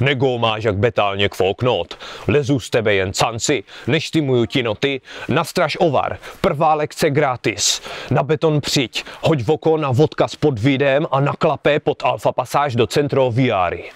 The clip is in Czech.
Nego máš jak betálně kvoknout. Lezu z tebe jen canci, neštimuju ti noty, nastraž ovar, prvá lekce gratis. Na beton přijď, hoď v oko na vodka s podvídem a naklapé pod alfa pasáž do centro Viary.